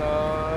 uh,